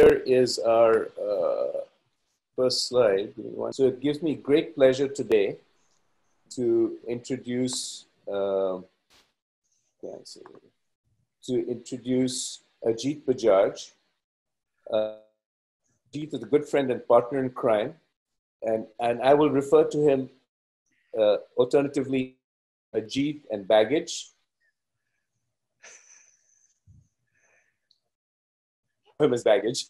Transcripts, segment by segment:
here is our uh, first slide. So it gives me great pleasure today to introduce, uh, to introduce Ajeet Bajaj. Uh, Ajeet is a good friend and partner in crime, and, and I will refer to him uh, alternatively Ajeet and Baggage. Him as Baggage.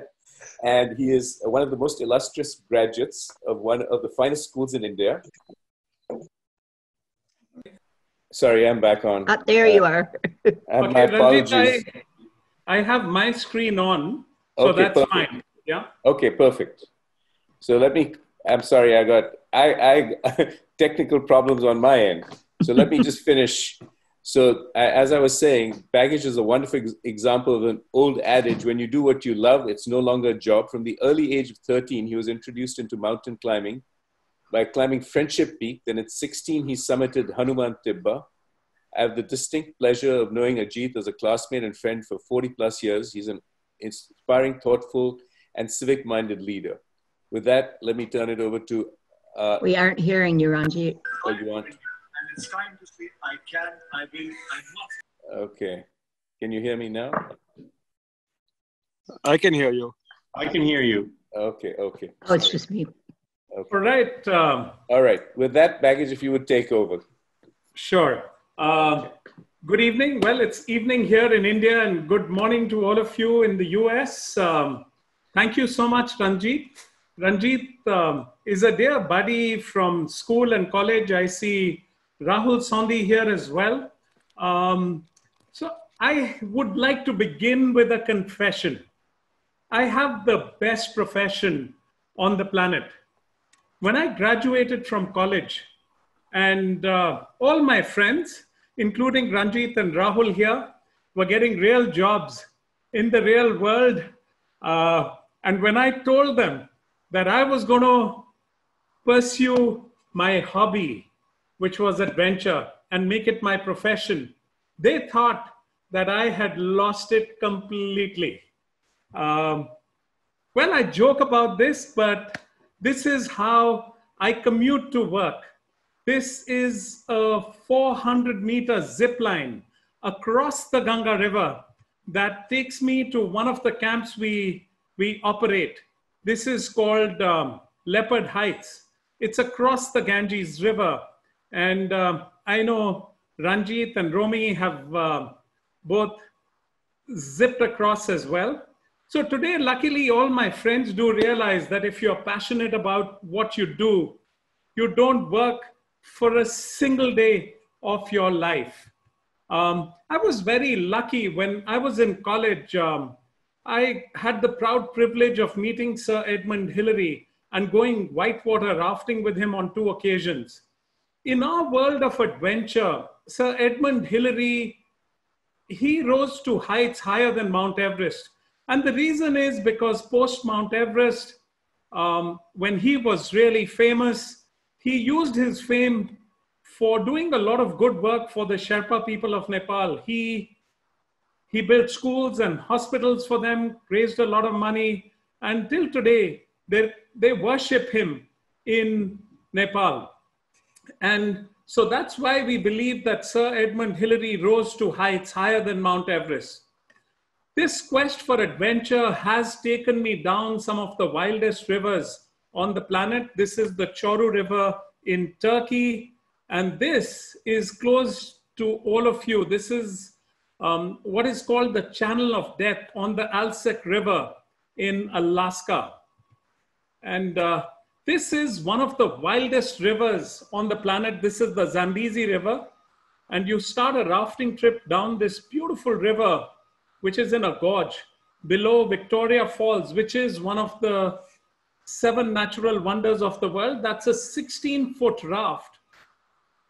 and he is one of the most illustrious graduates of one of the finest schools in India. Sorry, I'm back on. Uh, there you are. okay, my apologies. Ranjit, I, I, have my screen on, so okay, that's perfect. fine. Yeah. Okay, perfect. So let me. I'm sorry, I got I, I technical problems on my end. So let me just finish so, as I was saying, baggage is a wonderful example of an old adage when you do what you love, it's no longer a job. From the early age of 13, he was introduced into mountain climbing by climbing Friendship Peak. Then, at 16, he summited Hanuman Tibba. I have the distinct pleasure of knowing Ajeet as a classmate and friend for 40 plus years. He's an inspiring, thoughtful, and civic minded leader. With that, let me turn it over to. Uh, we aren't hearing you, Ranjit. Oh, you want? It's time to say, I can, I will, I must. Okay. Can you hear me now? I can hear you. I can hear you. Okay, okay. Oh, it's just me. Okay. All right. Um, All right. With that baggage, if you would take over. Sure. Uh, good evening. Well, it's evening here in India, and good morning to all of you in the US. Um, thank you so much, Ranjit. Ranjit um, is a dear buddy from school and college. I see Rahul Sondhi here as well. Um, so I would like to begin with a confession. I have the best profession on the planet. When I graduated from college, and uh, all my friends, including Ranjit and Rahul here, were getting real jobs in the real world. Uh, and when I told them that I was going to pursue my hobby, which was adventure, and make it my profession, they thought that I had lost it completely. Um, well, I joke about this, but this is how I commute to work. This is a 400 meter zip line across the Ganga River that takes me to one of the camps we, we operate. This is called um, Leopard Heights. It's across the Ganges River and uh, I know Ranjit and Romi have uh, both zipped across as well. So today, luckily, all my friends do realize that if you're passionate about what you do, you don't work for a single day of your life. Um, I was very lucky when I was in college. Um, I had the proud privilege of meeting Sir Edmund Hillary and going whitewater rafting with him on two occasions. In our world of adventure, Sir Edmund Hillary, he rose to heights higher than Mount Everest. And the reason is because post Mount Everest, um, when he was really famous, he used his fame for doing a lot of good work for the Sherpa people of Nepal. He, he built schools and hospitals for them, raised a lot of money, and till today, they, they worship him in Nepal. And so that's why we believe that Sir Edmund Hillary rose to heights higher than Mount Everest. This quest for adventure has taken me down some of the wildest rivers on the planet. This is the Coruh River in Turkey, and this is close to all of you. This is um, what is called the Channel of Death on the Alsek River in Alaska. And uh, this is one of the wildest rivers on the planet. This is the Zambezi River. And you start a rafting trip down this beautiful river, which is in a gorge below Victoria Falls, which is one of the seven natural wonders of the world. That's a 16 foot raft.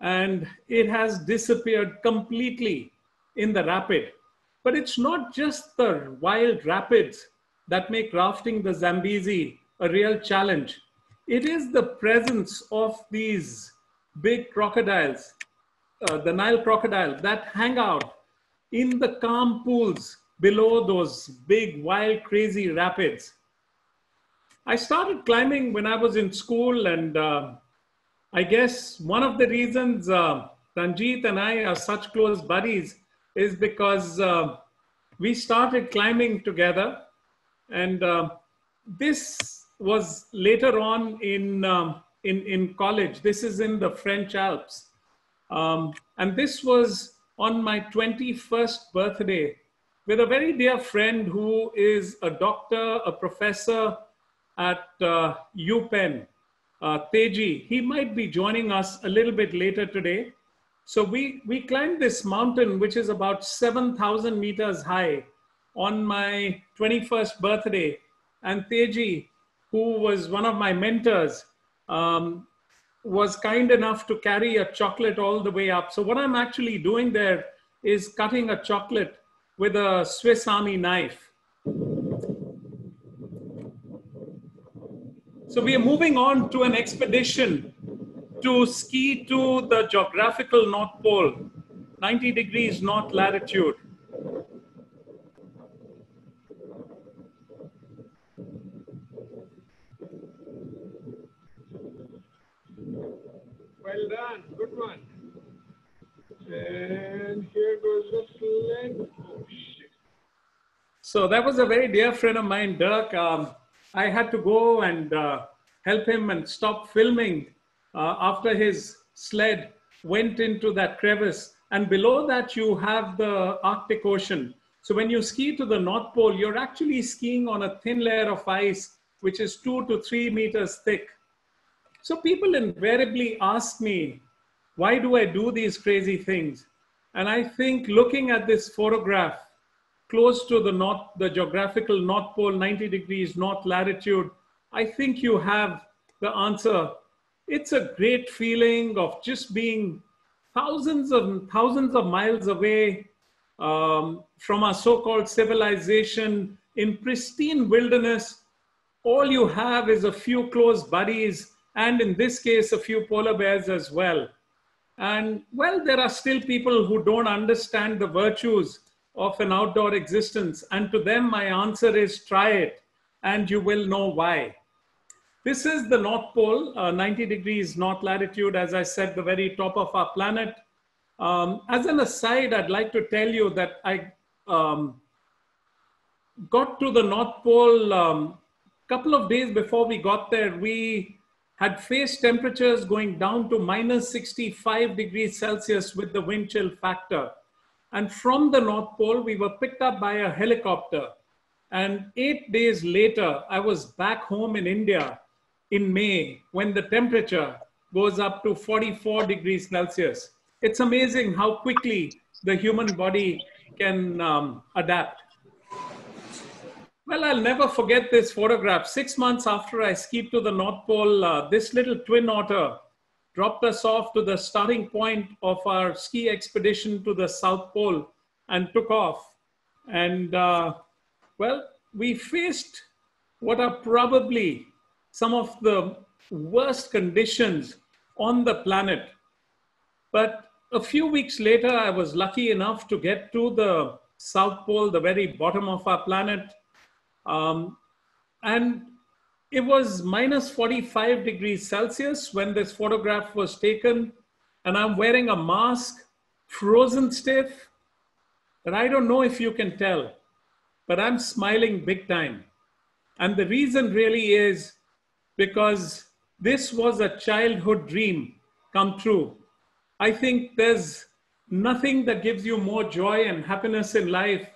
And it has disappeared completely in the rapid. But it's not just the wild rapids that make rafting the Zambezi a real challenge it is the presence of these big crocodiles, uh, the Nile crocodile, that hang out in the calm pools below those big, wild, crazy rapids. I started climbing when I was in school, and uh, I guess one of the reasons uh, Ranjit and I are such close buddies is because uh, we started climbing together. And this was later on in, um, in, in college. This is in the French Alps. Um, and this was on my 21st birthday with a very dear friend who is a doctor, a professor at uh, UPenn, uh, Teji. He might be joining us a little bit later today. So we, we climbed this mountain, which is about 7,000 meters high on my 21st birthday. And Teji, who was one of my mentors, um, was kind enough to carry a chocolate all the way up. So what I'm actually doing there is cutting a chocolate with a Swiss Army knife. So we are moving on to an expedition to ski to the geographical North Pole, 90 degrees north latitude. Well done. Good And here goes the. So that was a very dear friend of mine, Dirk. Um, I had to go and uh, help him and stop filming uh, after his sled went into that crevice. And below that, you have the Arctic Ocean. So when you ski to the North Pole, you're actually skiing on a thin layer of ice, which is two to three meters thick. So people invariably ask me, why do I do these crazy things? And I think looking at this photograph close to the north, the geographical North Pole, 90 degrees north latitude, I think you have the answer. It's a great feeling of just being thousands of thousands of miles away um, from our so-called civilization in pristine wilderness. All you have is a few close buddies and in this case, a few polar bears as well. And well, there are still people who don't understand the virtues of an outdoor existence. And to them, my answer is try it, and you will know why. This is the North Pole, uh, 90 degrees north latitude, as I said, the very top of our planet. Um, as an aside, I'd like to tell you that I um, got to the North Pole a um, couple of days before we got there. We had faced temperatures going down to minus 65 degrees Celsius with the wind chill factor. And from the North Pole, we were picked up by a helicopter. And eight days later, I was back home in India in May when the temperature goes up to 44 degrees Celsius. It's amazing how quickly the human body can um, adapt. Well, I'll never forget this photograph. Six months after I skied to the North Pole, uh, this little twin otter dropped us off to the starting point of our ski expedition to the South Pole and took off. And uh, well, we faced what are probably some of the worst conditions on the planet. But a few weeks later, I was lucky enough to get to the South Pole, the very bottom of our planet. Um, and it was minus 45 degrees Celsius when this photograph was taken. And I'm wearing a mask, frozen stiff. But I don't know if you can tell, but I'm smiling big time. And the reason really is because this was a childhood dream come true. I think there's nothing that gives you more joy and happiness in life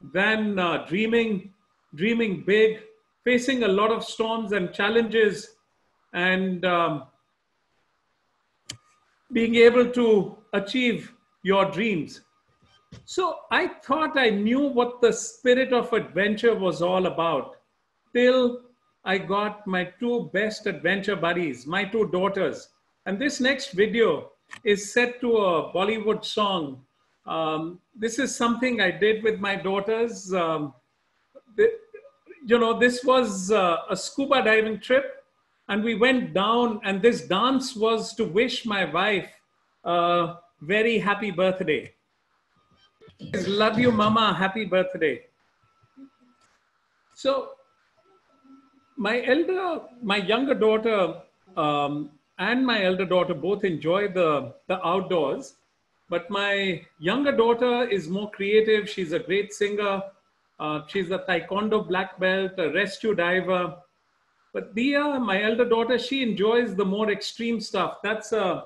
than uh, dreaming dreaming big, facing a lot of storms and challenges, and um, being able to achieve your dreams. So I thought I knew what the spirit of adventure was all about till I got my two best adventure buddies, my two daughters. And this next video is set to a Bollywood song. Um, this is something I did with my daughters. Um, you know, this was uh, a scuba diving trip, and we went down, and this dance was to wish my wife a very happy birthday. Love you, Mama. Happy birthday. So my elder, my younger daughter, um, and my elder daughter both enjoy the, the outdoors. But my younger daughter is more creative. She's a great singer. Uh, she's a taekwondo black belt, a rescue diver. But Deeya, my elder daughter, she enjoys the more extreme stuff. That's a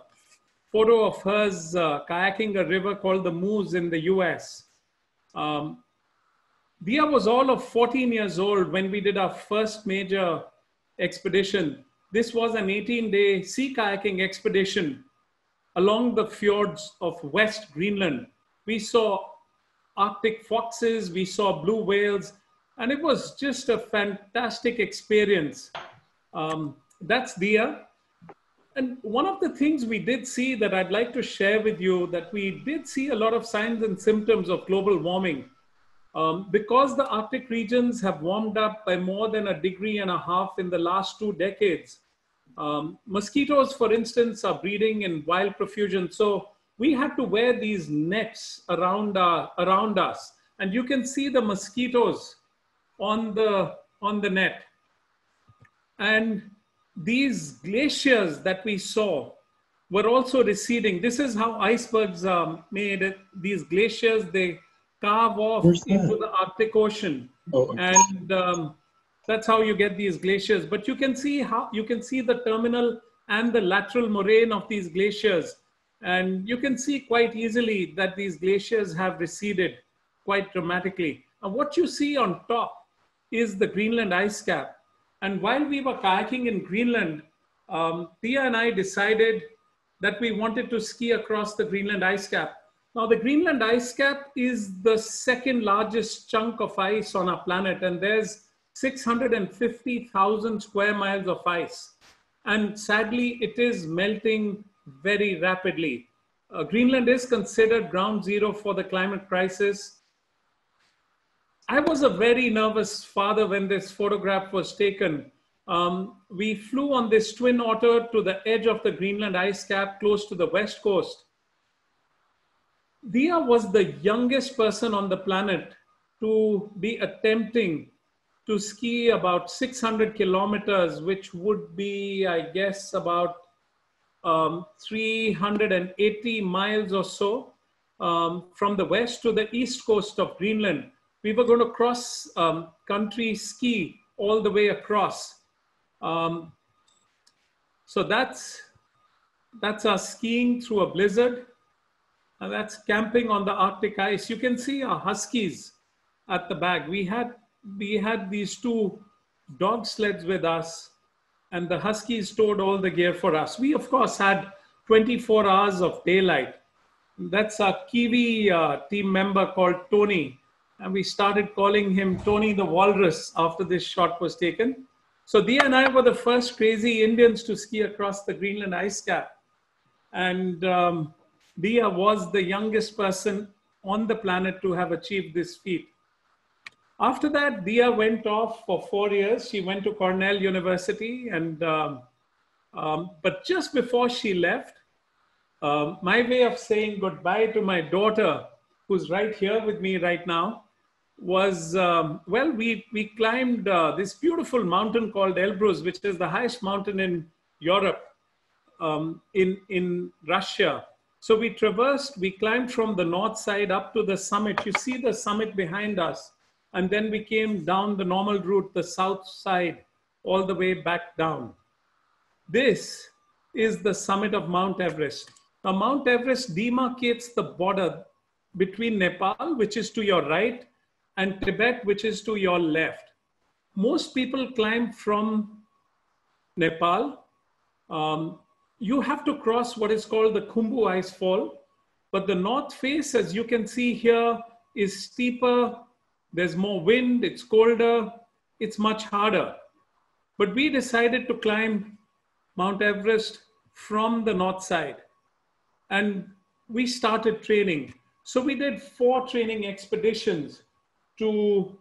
photo of hers uh, kayaking a river called the Moose in the US. Um, Deeya was all of 14 years old when we did our first major expedition. This was an 18 day sea kayaking expedition along the fjords of West Greenland. We saw Arctic foxes, we saw blue whales, and it was just a fantastic experience. Um, that's Deeya. And one of the things we did see that I'd like to share with you that we did see a lot of signs and symptoms of global warming. Um, because the Arctic regions have warmed up by more than a degree and a half in the last two decades, um, mosquitoes, for instance, are breeding in wild profusion. So we had to wear these nets around, our, around us. And you can see the mosquitoes on the, on the net. And these glaciers that we saw were also receding. This is how icebergs are made. These glaciers, they carve off into the Arctic Ocean. Oh, And um, that's how you get these glaciers. But you can see how you can see the terminal and the lateral moraine of these glaciers. And you can see quite easily that these glaciers have receded quite dramatically. And what you see on top is the Greenland ice cap. And while we were kayaking in Greenland, um, Deeya and I decided that we wanted to ski across the Greenland ice cap. Now, the Greenland ice cap is the second largest chunk of ice on our planet, and there's 650,000 square miles of ice. And sadly, it is melting very rapidly. Uh, Greenland is considered ground zero for the climate crisis. I was a very nervous father when this photograph was taken. Um, we flew on this twin otter to the edge of the Greenland ice cap close to the west coast. Deeya was the youngest person on the planet to be attempting to ski about 600 kilometers, which would be, I guess, about um, 380 miles or so um, from the west to the east coast of Greenland. We were going to cross um, country ski all the way across. Um, so that's that's our skiing through a blizzard, and that's camping on the Arctic ice. You can see our huskies at the back. We had we had these two dog sleds with us and the Huskies stored all the gear for us. We, of course, had 24 hours of daylight. That's a Kiwi uh, team member called Tony. And we started calling him Tony the Walrus after this shot was taken. So Deeya and I were the first crazy Indians to ski across the Greenland ice cap. And um, Deeya was the youngest person on the planet to have achieved this feat. After that, Deeya went off for four years. She went to Cornell University, and um, um, but just before she left, um, my way of saying goodbye to my daughter, who's right here with me right now, was um, well, we we climbed uh, this beautiful mountain called Elbrus, which is the highest mountain in Europe, um, in in Russia. So we traversed, we climbed from the north side up to the summit. You see the summit behind us and then we came down the normal route, the south side, all the way back down. This is the summit of Mount Everest. Now, Mount Everest demarcates the border between Nepal, which is to your right, and Tibet, which is to your left. Most people climb from Nepal. Um, you have to cross what is called the Khumbu Ice Fall, but the north face, as you can see here, is steeper there's more wind, it's colder, it's much harder. But we decided to climb Mount Everest from the north side. And we started training. So we did four training expeditions to,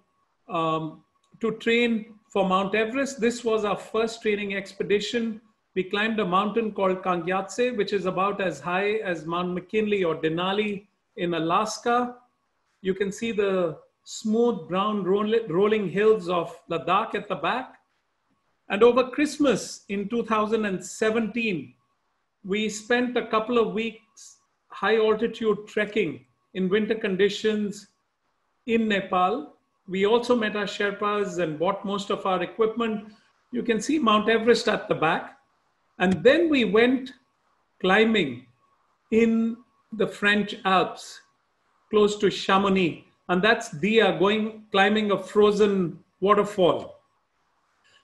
um, to train for Mount Everest. This was our first training expedition. We climbed a mountain called Kangyatse, which is about as high as Mount McKinley or Denali in Alaska. You can see the smooth brown rolling hills of Ladakh at the back. And over Christmas in 2017, we spent a couple of weeks high altitude trekking in winter conditions in Nepal. We also met our Sherpas and bought most of our equipment. You can see Mount Everest at the back. And then we went climbing in the French Alps, close to Chamonix. And that's Deeya going climbing a frozen waterfall.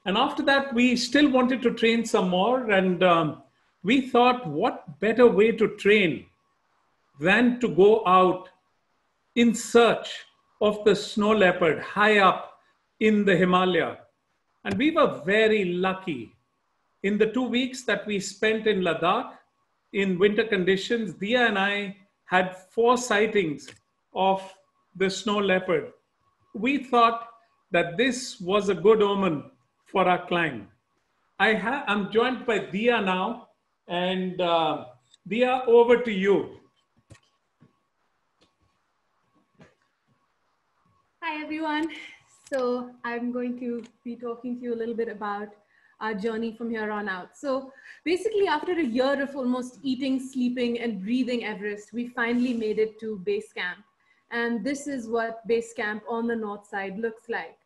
And after that, we still wanted to train some more. And um, we thought, what better way to train than to go out in search of the snow leopard high up in the Himalaya. And we were very lucky. In the two weeks that we spent in Ladakh in winter conditions, Deeya and I had four sightings of the snow leopard. We thought that this was a good omen for our climb. I I'm joined by Deeya now, and uh, Deeya, over to you. Hi, everyone. So I'm going to be talking to you a little bit about our journey from here on out. So basically, after a year of almost eating, sleeping, and breathing Everest, we finally made it to base camp. And this is what base camp on the north side looks like.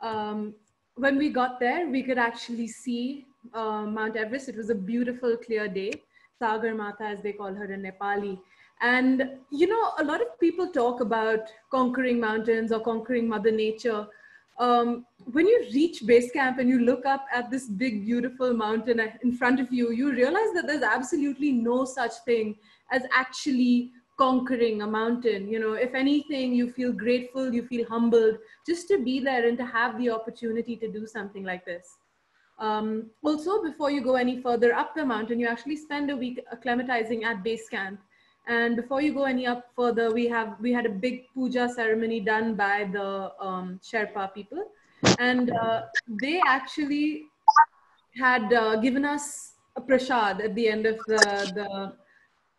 Um, when we got there, we could actually see uh, Mount Everest. It was a beautiful, clear day. Sagarmatha, as they call her in Nepali. And, you know, a lot of people talk about conquering mountains or conquering Mother Nature. Um, when you reach base camp and you look up at this big, beautiful mountain in front of you, you realize that there's absolutely no such thing as actually conquering a mountain. You know, if anything, you feel grateful, you feel humbled just to be there and to have the opportunity to do something like this. Um, also, before you go any further up the mountain, you actually spend a week acclimatizing at base camp. And before you go any up further, we have we had a big puja ceremony done by the um, Sherpa people, and uh, they actually had uh, given us a prasad at the end of the the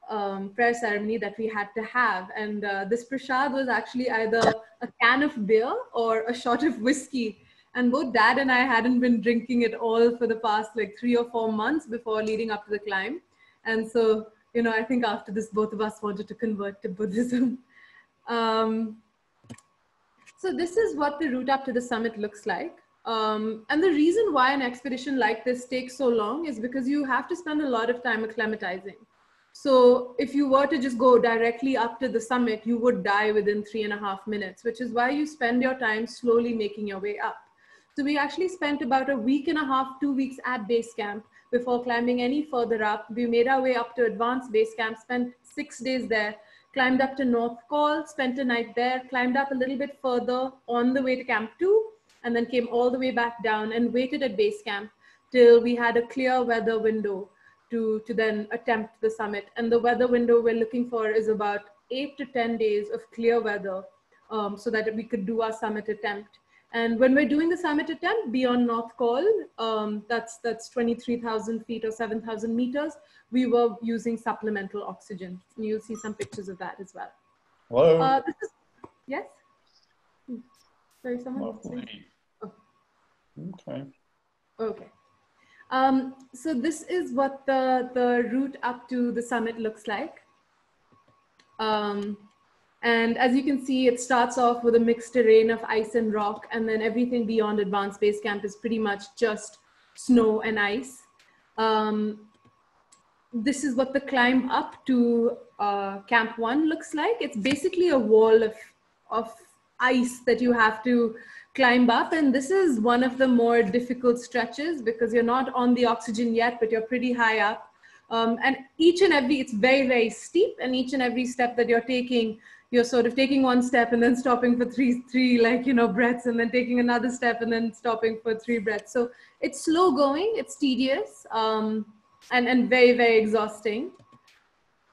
um, prayer ceremony that we had to have. And uh, this prasad was actually either a can of beer or a shot of whiskey. And both dad and I hadn't been drinking it all for the past like three or four months before leading up to the climb. And so you know, I think after this, both of us wanted to convert to Buddhism. Um, so this is what the route up to the summit looks like. Um, and the reason why an expedition like this takes so long is because you have to spend a lot of time acclimatizing. So if you were to just go directly up to the summit, you would die within three and a half minutes, which is why you spend your time slowly making your way up. So we actually spent about a week and a half, two weeks at base camp before climbing any further up. We made our way up to advanced base camp, spent six days there, climbed up to North Col, spent a night there, climbed up a little bit further on the way to Camp 2, and then came all the way back down and waited at base camp till we had a clear weather window to, to then attempt the summit. And the weather window we're looking for is about eight to 10 days of clear weather um, so that we could do our summit attempt. And when we're doing the summit attempt beyond North Col, um, that's, that's 23,000 feet or 7,000 meters, we were using supplemental oxygen. And you'll see some pictures of that as well. Hello. Uh, this is, yes? Sorry, someone? Lovely. Oh. Okay. Okay. Um, so this is what the, the route up to the summit looks like. Um, and as you can see, it starts off with a mixed terrain of ice and rock, and then everything beyond Advanced Base Camp is pretty much just snow and ice. Um, this is what the climb up to uh, Camp 1 looks like. It's basically a wall of, of ice that you have to climb up. And this is one of the more difficult stretches because you're not on the oxygen yet, but you're pretty high up. Um, and each and every, it's very, very steep. And each and every step that you're taking, you're sort of taking one step and then stopping for three, three like, you know, breaths and then taking another step and then stopping for three breaths. So it's slow going, it's tedious um, and, and very, very exhausting.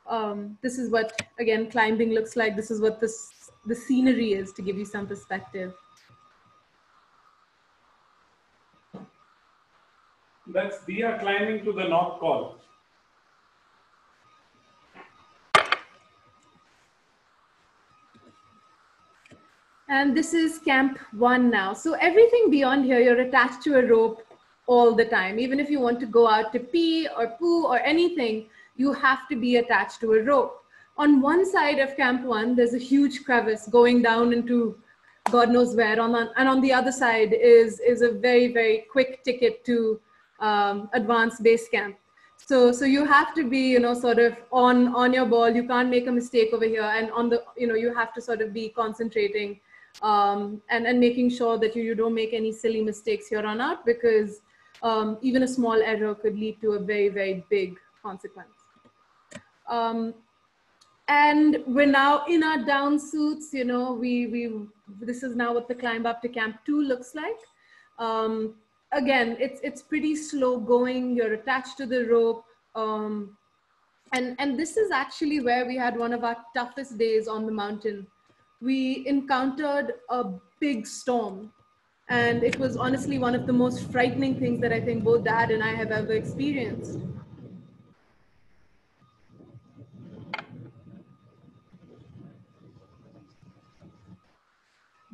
Um, this is what, again, climbing looks like. This is what this, the scenery is to give you some perspective. That's Deeya climbing to the North Col. And this is camp one now. So everything beyond here, you're attached to a rope all the time. Even if you want to go out to pee or poo or anything, you have to be attached to a rope. On one side of camp one, there's a huge crevice going down into God knows where. On and on the other side is, is a very, very quick ticket to um, advanced base camp. So, so you have to be, you know, sort of on, on your ball. You can't make a mistake over here. And on the, you know, you have to sort of be concentrating um, and, and making sure that you, you don't make any silly mistakes here on out because um, even a small error could lead to a very, very big consequence. Um, and we're now in our down suits, you know, we, we, this is now what the climb up to camp two looks like. Um, again, it's, it's pretty slow going. You're attached to the rope. Um, and, and this is actually where we had one of our toughest days on the mountain. We encountered a big storm and it was honestly one of the most frightening things that I think both dad and I have ever experienced.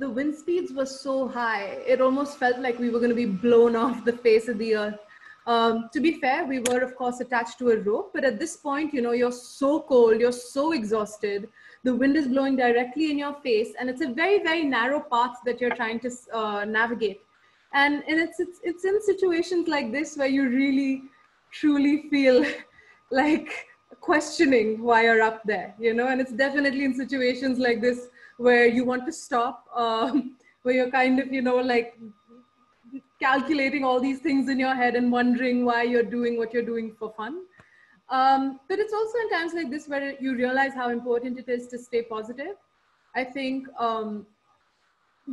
The wind speeds were so high, it almost felt like we were going to be blown off the face of the earth. Um, to be fair, we were, of course, attached to a rope, but at this point, you know, you're so cold, you're so exhausted the wind is blowing directly in your face and it's a very very narrow path that you're trying to uh, navigate and, and it's, it's it's in situations like this where you really truly feel like questioning why you're up there you know and it's definitely in situations like this where you want to stop um, where you're kind of you know like calculating all these things in your head and wondering why you're doing what you're doing for fun um, but it's also in times like this where you realize how important it is to stay positive. I think, um,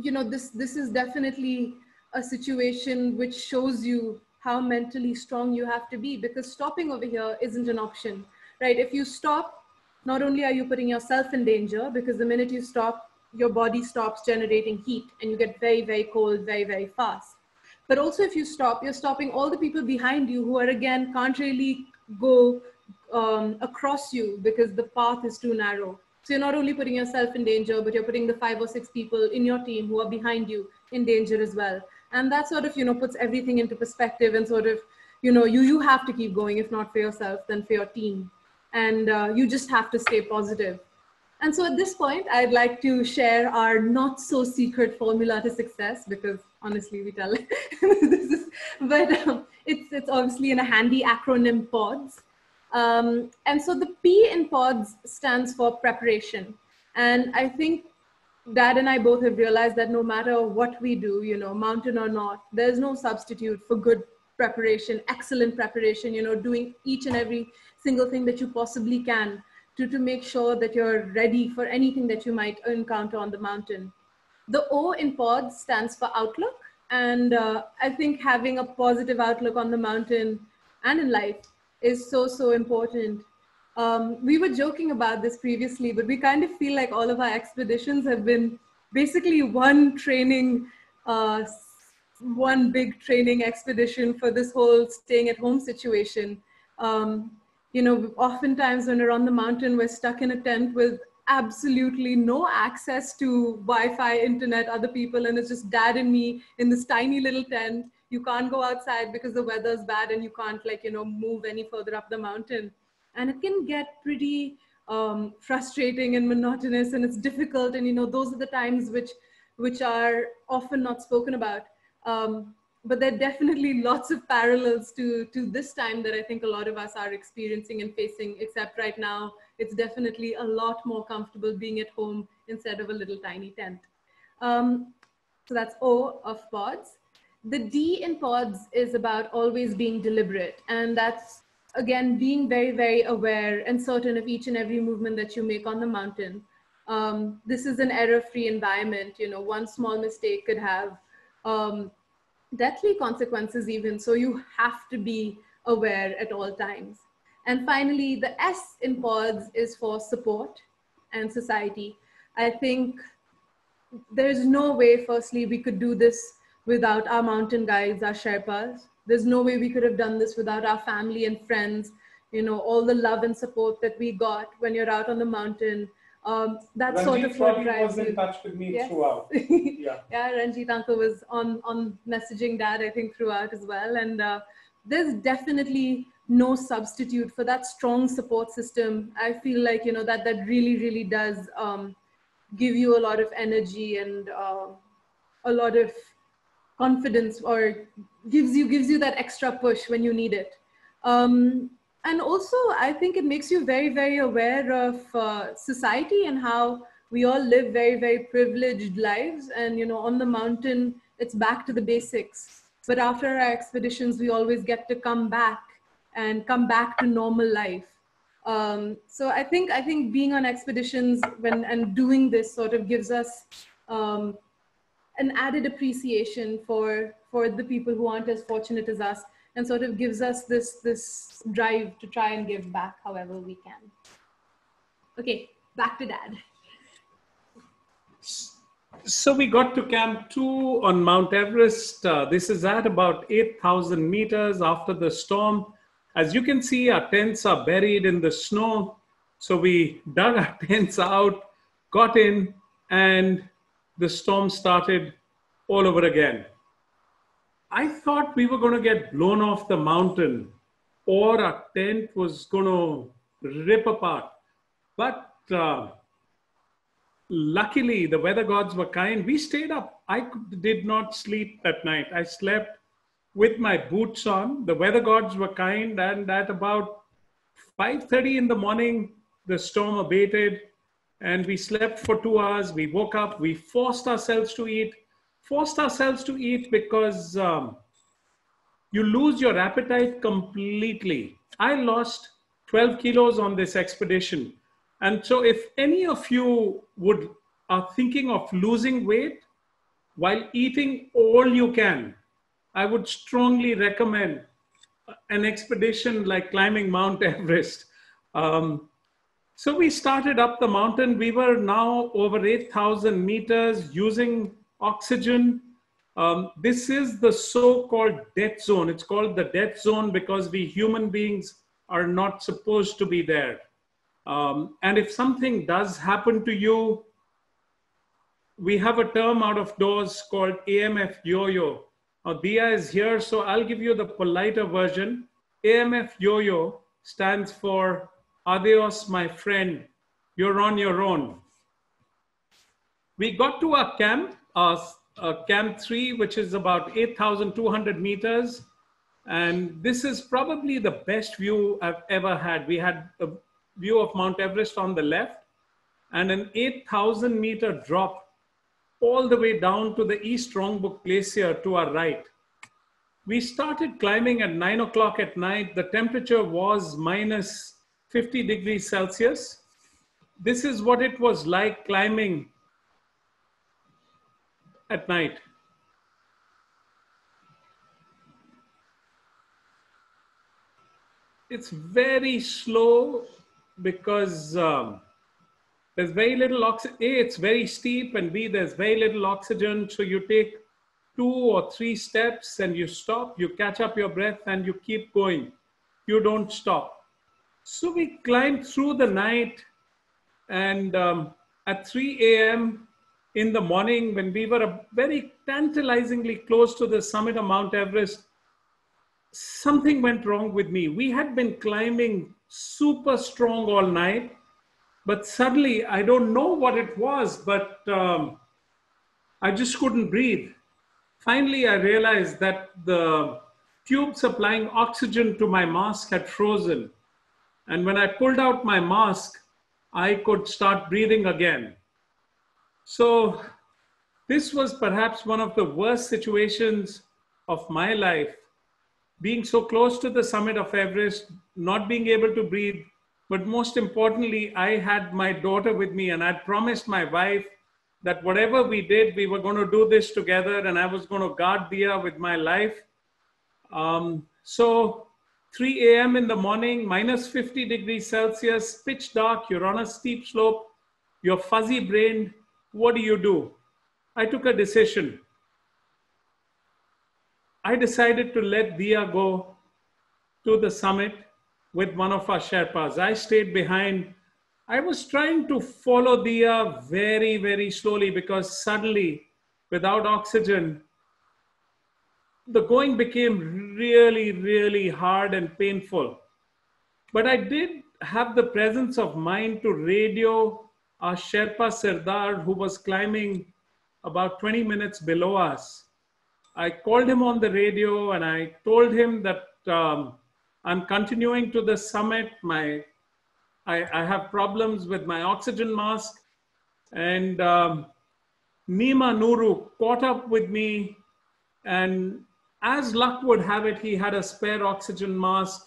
you know, this, this is definitely a situation which shows you how mentally strong you have to be because stopping over here isn't an option, right? If you stop, not only are you putting yourself in danger because the minute you stop, your body stops generating heat and you get very, very cold very, very fast. But also if you stop, you're stopping all the people behind you who are again, can't really go um, across you because the path is too narrow. So you're not only putting yourself in danger, but you're putting the five or six people in your team who are behind you in danger as well. And that sort of, you know, puts everything into perspective and sort of, you know, you, you have to keep going, if not for yourself, then for your team. And uh, you just have to stay positive. And so at this point, I'd like to share our not so secret formula to success because honestly, we tell this is, but um, it's, it's obviously in a handy acronym PODS. Um, and so the P in PODS stands for preparation. And I think Dad and I both have realized that no matter what we do, you know, mountain or not, there's no substitute for good preparation, excellent preparation, you know, doing each and every single thing that you possibly can to, to make sure that you're ready for anything that you might encounter on the mountain. The O in PODS stands for outlook. And uh, I think having a positive outlook on the mountain and in life is so, so important. Um, we were joking about this previously, but we kind of feel like all of our expeditions have been basically one training, uh, one big training expedition for this whole staying at home situation. Um, you know, oftentimes when we're on the mountain, we're stuck in a tent with absolutely no access to Wi-Fi, internet, other people, and it's just dad and me in this tiny little tent. You can't go outside because the weather's bad and you can't like, you know, move any further up the mountain. And it can get pretty um, frustrating and monotonous and it's difficult. And, you know, those are the times which, which are often not spoken about. Um, but there are definitely lots of parallels to, to this time that I think a lot of us are experiencing and facing, except right now, it's definitely a lot more comfortable being at home instead of a little tiny tent. Um, so that's O of pods. The D in pods is about always being deliberate. And that's, again, being very, very aware and certain of each and every movement that you make on the mountain. Um, this is an error-free environment. You know, one small mistake could have um, deathly consequences even. So you have to be aware at all times. And finally, the S in pods is for support and society. I think there's no way, firstly, we could do this without our mountain guides, our Sherpas. There's no way we could have done this without our family and friends, you know, all the love and support that we got when you're out on the mountain. Um, that's sort of what drives was in touch with me Yes. throughout. Yeah. yeah, Ranjit uncle was on on messaging dad, I think, throughout as well. And uh, there's definitely no substitute for that strong support system. I feel like you know that that really, really does um, give you a lot of energy and uh, a lot of confidence, or gives you gives you that extra push when you need it. Um, and also, I think it makes you very, very aware of uh, society and how we all live very, very privileged lives. And, you know, on the mountain, it's back to the basics. But after our expeditions, we always get to come back and come back to normal life. Um, so I think I think being on expeditions when and doing this sort of gives us um, an added appreciation for for the people who aren't as fortunate as us and sort of gives us this this drive to try and give back however we can okay back to dad So we got to Camp 2 on Mount Everest. Uh, this is at about 8,000 meters after the storm. As you can see, our tents are buried in the snow. So we dug our tents out, got in, and the storm started all over again. I thought we were going to get blown off the mountain or our tent was going to rip apart. But uh, luckily the weather gods were kind. We stayed up. I did not sleep that night. I slept with my boots on. The weather gods were kind and at about 5.30 in the morning the storm abated and we slept for two hours. We woke up. We forced ourselves to eat forced ourselves to eat because um, you lose your appetite completely. I lost 12 kilos on this expedition. And so if any of you would are thinking of losing weight while eating all you can, I would strongly recommend an expedition like climbing Mount Everest. Um, so we started up the mountain. We were now over 8,000 meters using oxygen. Um, this is the so-called death zone. It's called the death zone because we human beings are not supposed to be there. Um, and if something does happen to you, we have a term out of doors called AMF yo-yo. Now, Deeya is here, so I'll give you the politer version. AMF yo-yo stands for Adios, my friend. You're on your own. We got to our camp, uh, uh, Camp 3, which is about 8,200 meters. And this is probably the best view I've ever had. We had a view of Mount Everest on the left and an 8,000 meter drop all the way down to the East Rongbuk Glacier to our right. We started climbing at nine o'clock at night. The temperature was minus 50 degrees Celsius. This is what it was like climbing at night. It's very slow because um, there's very little oxygen. A, it's very steep, and B, there's very little oxygen. So you take two or three steps and you stop, you catch up your breath, and you keep going. You don't stop. So we climbed through the night, and um, at 3 a.m. in the morning, when we were very tantalizingly close to the summit of Mount Everest, something went wrong with me. We had been climbing super strong all night, but suddenly I don't know what it was, but um, I just couldn't breathe. Finally, I realized that the tube supplying oxygen to my mask had frozen. And when I pulled out my mask, I could start breathing again. So, this was perhaps one of the worst situations of my life being so close to the summit of Everest, not being able to breathe. But most importantly, I had my daughter with me, and I'd promised my wife that whatever we did, we were going to do this together, and I was going to guard Deeya with my life. Um, so, 3 a.m. in the morning, minus 50 degrees Celsius, pitch dark, you're on a steep slope, you're fuzzy brained. What do you do? I took a decision. I decided to let Deeya go to the summit with one of our Sherpas. I stayed behind I was trying to follow Deeya very, very slowly because suddenly, without oxygen, the going became really, really hard and painful. But I did have the presence of mind to radio our Sherpa Sardar, who was climbing about 20 minutes below us. I called him on the radio and I told him that um, I'm continuing to the summit. My, I, I, have problems with my oxygen mask. And um, Nima Nuru caught up with me. And as luck would have it, he had a spare oxygen mask.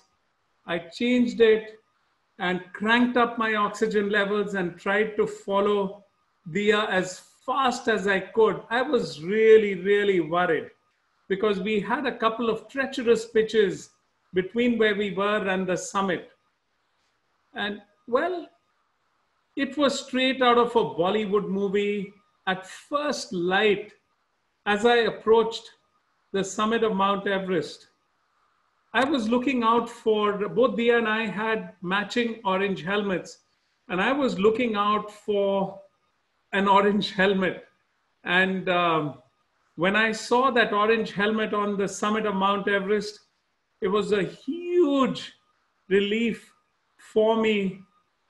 I changed it and cranked up my oxygen levels and tried to follow Deeya as fast as I could. I was really, really worried because we had a couple of treacherous pitches between where we were and the summit. And well, it was straight out of a Bollywood movie. At first light, as I approached the summit of Mount Everest, I was looking out for both Deeya and I had matching orange helmets, and I was looking out for an orange helmet. And um, when I saw that orange helmet on the summit of Mount Everest, it was a huge relief for me.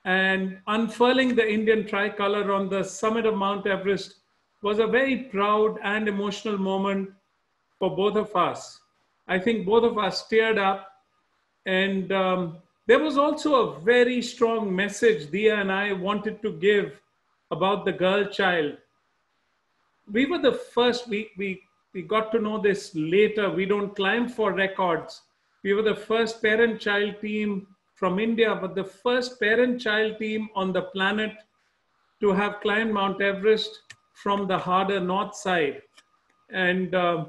And unfurling the Indian tricolor on the summit of Mount Everest was a very proud and emotional moment for both of us. I think both of us teared up. And um, there was also a very strong message Deeya and I wanted to give about the girl child. We were the first, we, we, we got to know this later. We don't climb for records. We were the first parent child team from India, but the first parent child team on the planet to have climbed Mount Everest from the harder north side. And uh,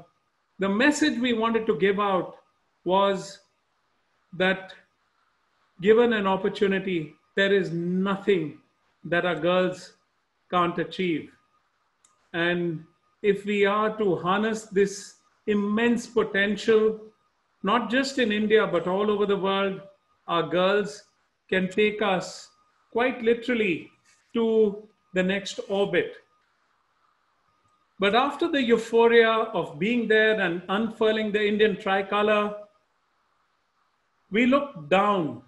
the message we wanted to give out was that given an opportunity, there is nothing that our girls can't achieve. And if we are to harness this immense potential, not just in India, but all over the world, our girls can take us quite literally to the next orbit. But after the euphoria of being there and unfurling the Indian tricolor, we looked down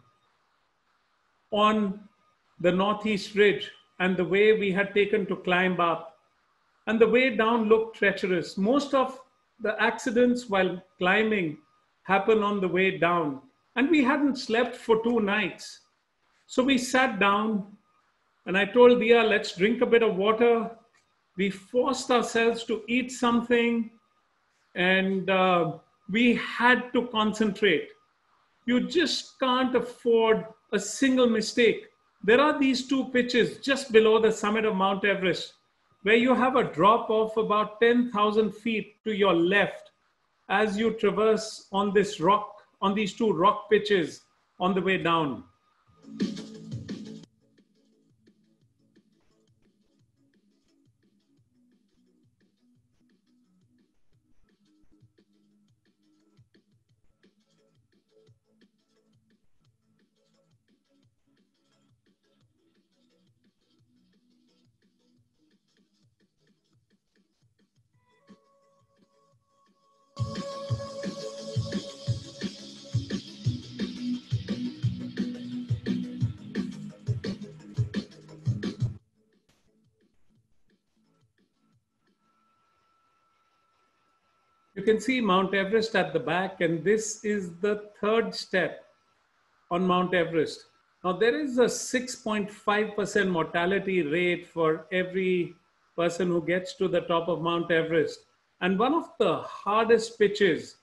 on the Northeast Ridge and the way we had taken to climb up. And the way down looked treacherous. Most of the accidents while climbing happen on the way down. And we hadn't slept for two nights. So we sat down and I told Deeya, let's drink a bit of water. We forced ourselves to eat something and uh, we had to concentrate. You just can't afford a single mistake. There are these two pitches just below the summit of Mount Everest where you have a drop of about 10,000 feet to your left as you traverse on this rock, on these two rock pitches on the way down. Can see Mount Everest at the back, and this is the third step on Mount Everest. Now, there is a 6.5% mortality rate for every person who gets to the top of Mount Everest. And one of the hardest pitches,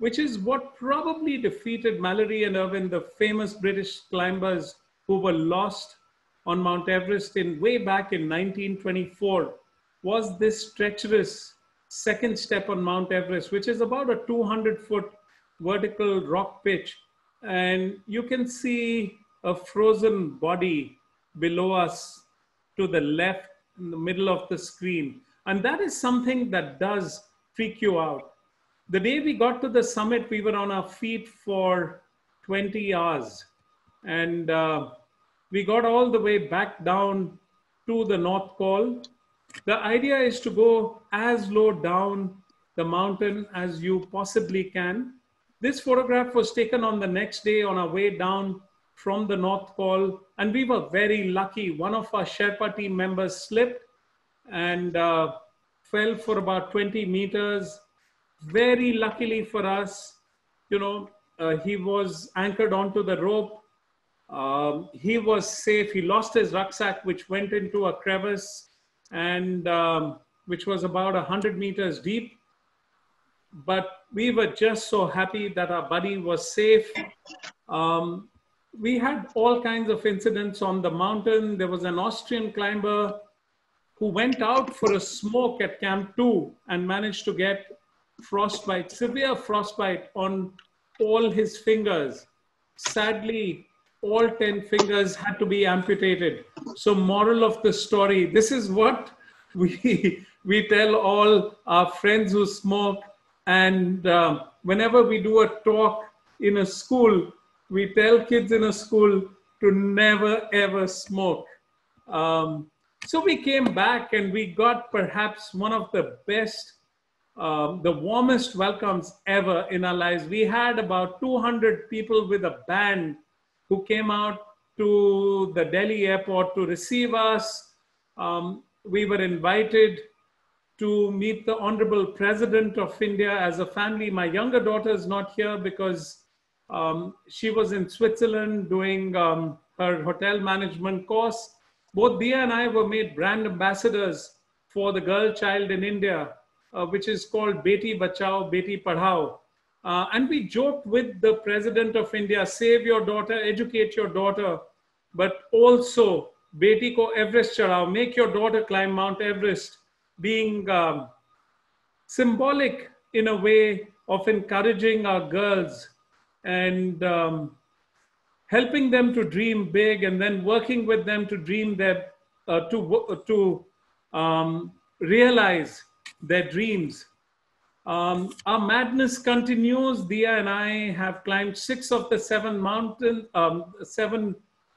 which is what probably defeated Mallory and Irvine, the famous British climbers who were lost on Mount Everest in way back in 1924, was this treacherous second step on Mount Everest, which is about a 200 foot vertical rock pitch. And you can see a frozen body below us to the left in the middle of the screen. And that is something that does freak you out. The day we got to the summit, we were on our feet for 20 hours. And uh, we got all the way back down to the North Col. The idea is to go as low down the mountain as you possibly can. This photograph was taken on the next day on our way down from the North Col, and we were very lucky. One of our Sherpa team members slipped and uh, fell for about 20 meters. Very luckily for us, you know, uh, he was anchored onto the rope. Um, he was safe. He lost his rucksack, which went into a crevice and um, which was about 100 meters deep. But we were just so happy that our buddy was safe. Um, we had all kinds of incidents on the mountain. There was an Austrian climber who went out for a smoke at Camp 2 and managed to get frostbite, severe frostbite on all his fingers. Sadly, all 10 fingers had to be amputated. So, moral of the story this is what we, we tell all our friends who smoke. And uh, whenever we do a talk in a school, we tell kids in a school to never ever smoke. Um, so we came back and we got perhaps one of the best, um, the warmest welcomes ever in our lives. We had about 200 people with a band who came out to the Delhi airport to receive us. Um, we were invited to meet the Honorable President of India as a family. My younger daughter is not here because um, she was in Switzerland doing um, her hotel management course. Both Deeya and I were made brand ambassadors for the girl child in India, uh, which is called Beti Bachao, Beti Padhao. Uh, and we joked with the President of India save your daughter, educate your daughter, but also Beti ko Everest chadao, make your daughter climb Mount Everest, being um, symbolic in a way of encouraging our girls and um, helping them to dream big and then working with them to dream their uh, to to um, realize their dreams. Um, our madness continues. Deeya and i have climbed six of the seven mountain um, seven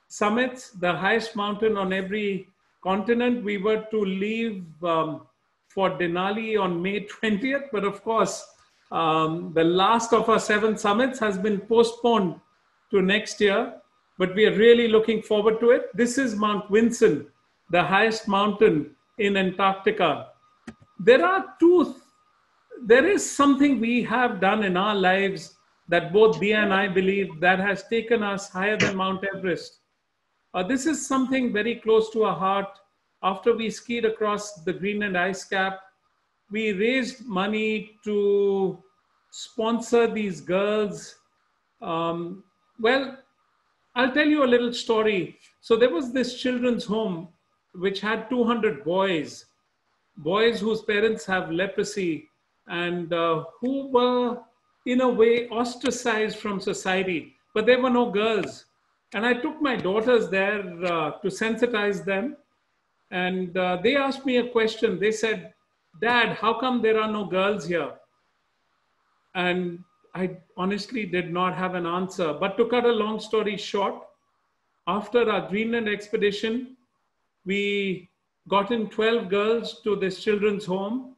summits the highest mountain on every continent. We were to leave um, for denali on may 20th but of course um, the last of our seven summits has been postponed to next year, but we are really looking forward to it. This is Mount Vinson, the highest mountain in Antarctica. There are two, there is something we have done in our lives that both Deeya and I believe that has taken us higher than Mount Everest. Uh, this is something very close to our heart. After we skied across the Greenland ice cap, we raised money to sponsor these girls. Um, well, I'll tell you a little story. So there was this children's home which had 200 boys, boys whose parents have leprosy and uh, who were in a way ostracized from society, but there were no girls. And I took my daughters there uh, to sensitize them. And uh, they asked me a question. They said, Dad, how come there are no girls here? And I honestly did not have an answer. But to cut a long story short, after our Greenland expedition, we got in 12 girls to this children's home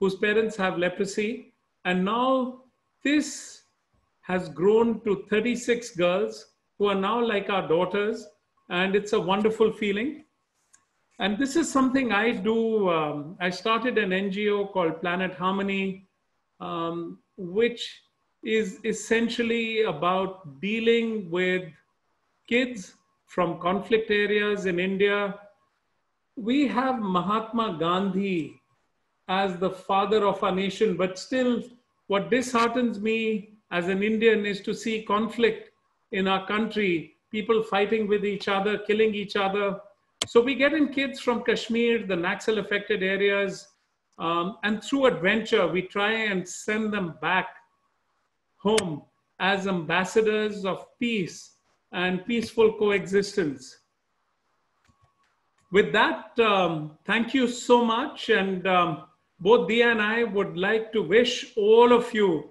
whose parents have leprosy. And now this has grown to 36 girls who are now like our daughters. And it's a wonderful feeling. And this is something I do. Um, I started an NGO called Planet Harmony, um, which is essentially about dealing with kids from conflict areas in India. We have Mahatma Gandhi as the father of our nation, but still, what disheartens me as an Indian is to see conflict in our country, people fighting with each other, killing each other so we get in kids from Kashmir, the Naxal affected areas, um, and through adventure, we try and send them back home as ambassadors of peace and peaceful coexistence. With that, um, thank you so much. And um, both Deeya and I would like to wish all of you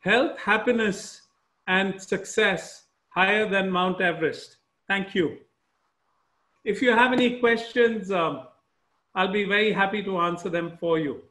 health, happiness, and success higher than Mount Everest. Thank you. If you have any questions, um, I'll be very happy to answer them for you.